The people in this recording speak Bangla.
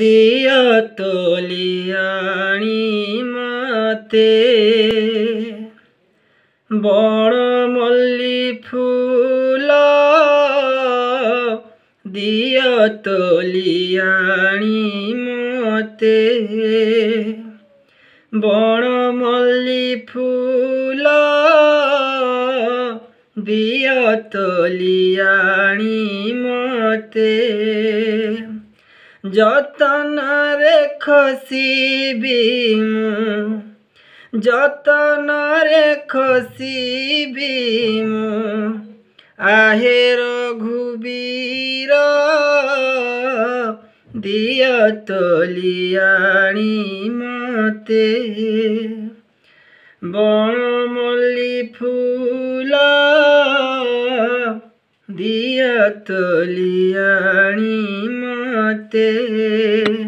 দিয়া তলিয়ানি মাতে বড় মল্লি ফুল দিয়া তলিয়ানি মতে বড় মল্লি ফুল দিয়া তলিয়ানি মতে যতন রেখসিবি যতন রেখসিবি আহে রঘুবীর দিয় তলিয়াণী মতে বনমল্লি ফুল দিয়া তলিয়াণী te